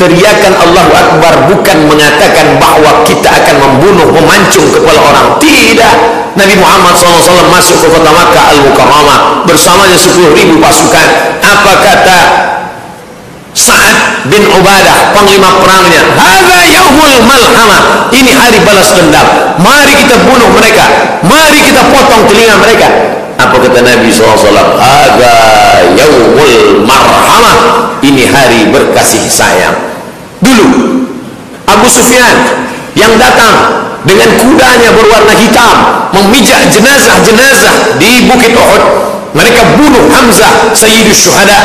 teriakan Allahu Akbar bukan mengatakan bahwa kita akan membunuh, memancung kepala orang. Tidak. Nabi Muhammad SAW masuk ke kota Makkah Al-Mukarramah bersamanya 10 ribu pasukan. Apa kata Sa'ad bin Ubadah, panglima perangnya. Hada yaumul malhamah. Ini hari balas dendam. Mari kita bunuh mereka. Mari kita potong telinga mereka. Apa kata Nabi SAW? Hada yaumul marhamah. Ini hari berkasih sayang. Dulu Abu Sufyan yang datang dengan kudanya berwarna hitam memijak jenazah-jenazah di Bukit Uhud. Mereka bunuh Hamzah Sayyidus Syuhada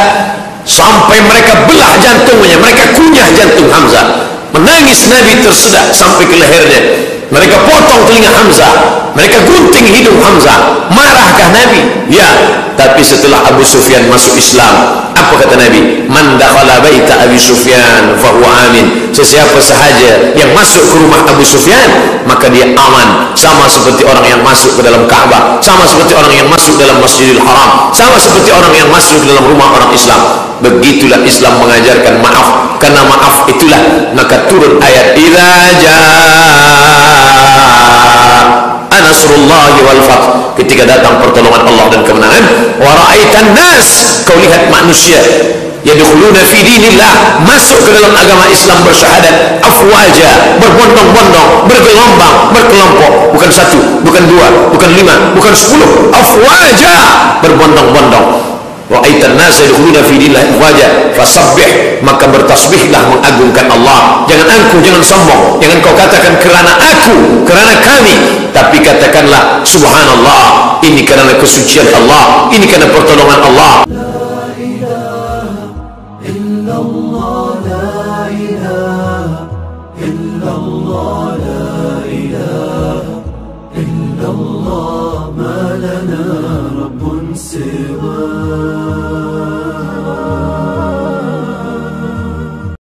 sampai mereka belah jantungnya, mereka kunyah jantung Hamzah. Menangis Nabi tersedak sampai ke lehernya. Mereka potong telinga Hamzah, mereka gunting hidung Hamzah. Marahkah Nabi? Ya, tapi setelah Abu Sufyan masuk Islam, apa kata Nabi? Man dakhala baita Sufyan fa amin. Sesiapa sahaja yang masuk ke rumah Abu Sufyan, maka dia aman. Sama seperti orang yang masuk ke dalam Ka'bah, sama seperti orang yang masuk dalam Masjidil Haram, sama seperti orang yang masuk ke dalam rumah orang Islam. Begitulah Islam mengajarkan maaf. Karena maaf itulah maka turun ayat idza wal fath ketika datang pertolongan Allah dan kemenangan. Wa ra'aitan nas kau lihat manusia yadkhuluna fi dinillah masuk ke dalam agama Islam bersyahadat afwaja berbondong-bondong bergelombang berkelompok. Bukan satu bukan dua bukan lima bukan sepuluh. Afwaja berbondong-bondong. Ra'aitan nasa yadkhuluna fi dinillahi afwaja fasabbih maka bertasbihlah mengagungkan Allah. Jangan angkuh jangan sombong. Jangan kau katakan kerana aku kerana kami tapi katakanlah subhanallah ini kerana kesucian Allah ini kerana pertolongan Allah لا إله إلا الله لا إله إلا الله لا إله إلا الله ما لنا رب سواه